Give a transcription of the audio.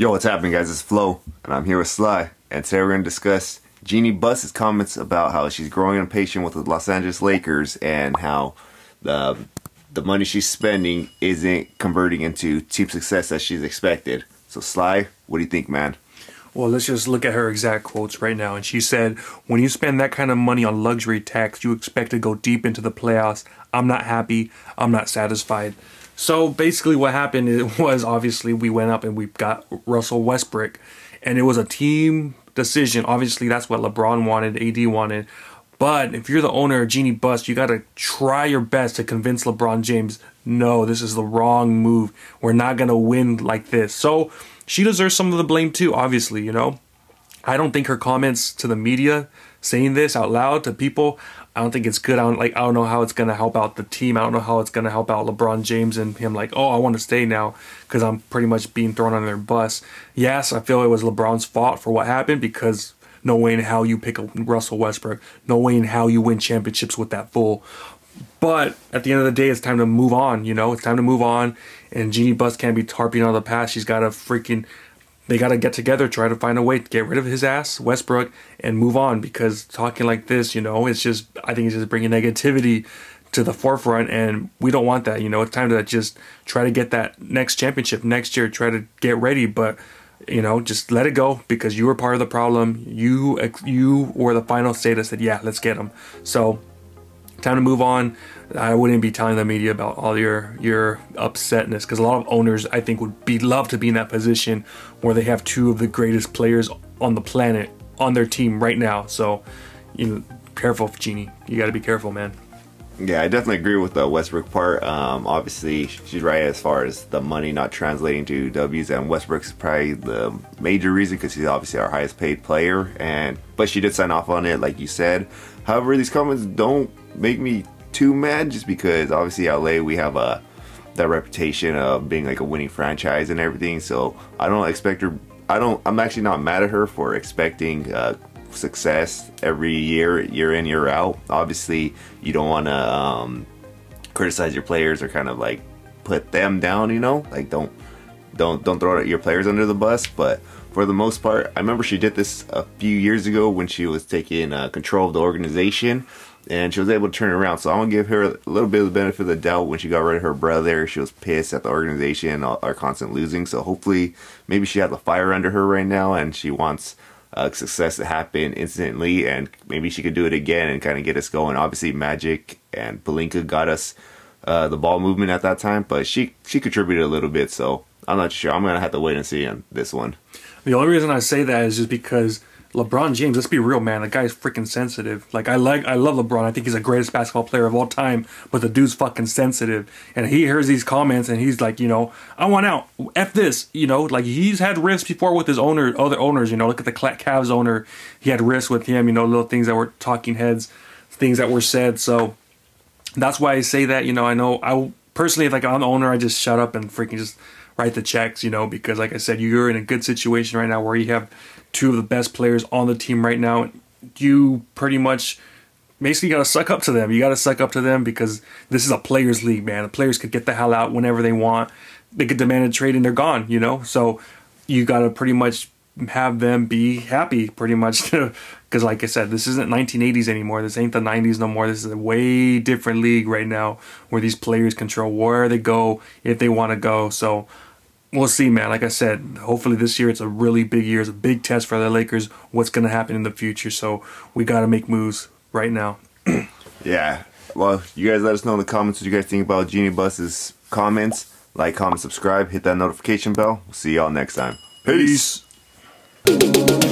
Yo, what's happening guys? It's Flo, and I'm here with Sly, and today we're going to discuss Jeanie Buss's comments about how she's growing impatient with the Los Angeles Lakers and how the the money she's spending isn't converting into team success as she's expected. So Sly, what do you think, man? Well, let's just look at her exact quotes right now. And she said, When you spend that kind of money on luxury tax, you expect to go deep into the playoffs. I'm not happy. I'm not satisfied. So basically, what happened was obviously we went up and we got Russell Westbrook, and it was a team decision. Obviously, that's what LeBron wanted, AD wanted. But if you're the owner of Jeanie Buss, you got to try your best to convince LeBron James, no, this is the wrong move. We're not going to win like this. So she deserves some of the blame too, obviously, you know. I don't think her comments to the media saying this out loud to people, I don't think it's good. I don't like I don't know how it's gonna help out the team. I don't know how it's gonna help out LeBron James and him like, oh, I want to stay now because I'm pretty much being thrown on their bus. Yes, I feel it was LeBron's fault for what happened because knowing how you pick up Russell Westbrook, knowing how you win championships with that full. But at the end of the day, it's time to move on. You know, it's time to move on. And Jeanie Buss can't be tarping on the past. She's got to freaking they got to get together, try to find a way to get rid of his ass, Westbrook, and move on. Because talking like this, you know, it's just, I think it's just bringing negativity to the forefront, and we don't want that. You know, it's time to just try to get that next championship next year, try to get ready, but you know, just let it go because you were part of the problem. You you were the final say that said, yeah, let's get him. So time to move on. I wouldn't be telling the media about all your your upsetness because a lot of owners I think would be love to be in that position where they have two of the greatest players on the planet on their team right now. So, you know, careful, Jeanie. You got to be careful, man. Yeah, I definitely agree with the Westbrook part. Um, obviously, she's right as far as the money not translating to W's, and Westbrook's probably the major reason because he's obviously our highest paid player. And but she did sign off on it, like you said. However, these comments don't make me too mad, just because obviously LA we have a that reputation of being like a winning franchise and everything. So I don't expect her. I don't. I'm actually not mad at her for expecting uh, success every year, year in, year out. Obviously, you don't want to um, criticize your players or kind of like put them down. You know, like don't don't don't throw your players under the bus. But for the most part, I remember she did this a few years ago when she was taking uh, control of the organization. And she was able to turn it around. So I'm to give her a little bit of the benefit of the doubt when she got rid of her brother. She was pissed at the organization, our constant losing. So hopefully, maybe she has the fire under her right now and she wants uh, success to happen instantly, and maybe she could do it again and kind of get us going. Obviously, Magic and Pelinka got us uh, the ball movement at that time, but she she contributed a little bit, so I'm not sure. I'm gonna have to wait and see on this one. The only reason I say that is just because LeBron James, let's be real, man. The guy is freaking sensitive. Like I like, I love LeBron. I think he's the greatest basketball player of all time. But the dude's fucking sensitive, and he hears these comments, and he's like, you know, I want out. F this, you know. Like he's had risks before with his owner, other owners. You know, look at the Cavs owner. He had risks with him. You know, little things that were talking heads, things that were said. So that's why I say that. You know, I know I personally, if like I'm the owner, I just shut up and freaking just write the checks. You know, because like I said, you're in a good situation right now where you have two of the best players on the team right now, you pretty much basically got to suck up to them. You got to suck up to them because this is a players' league, man. The players could get the hell out whenever they want. They could demand a trade and they're gone, you know? So you got to pretty much have them be happy, pretty much. Because, like I said, this isn't 1980s anymore. This ain't the 90s no more. This is a way different league right now where these players control where they go if they want to go. So, we'll see, man. Like I said, hopefully this year it's a really big year. It's a big test for the Lakers. What's going to happen in the future? So we got to make moves right now. yeah. Well, you guys let us know in the comments what you guys think about Jeanie Buss's comments. Like, comment, subscribe, hit that notification bell. We'll see y'all next time. Peace. Peace.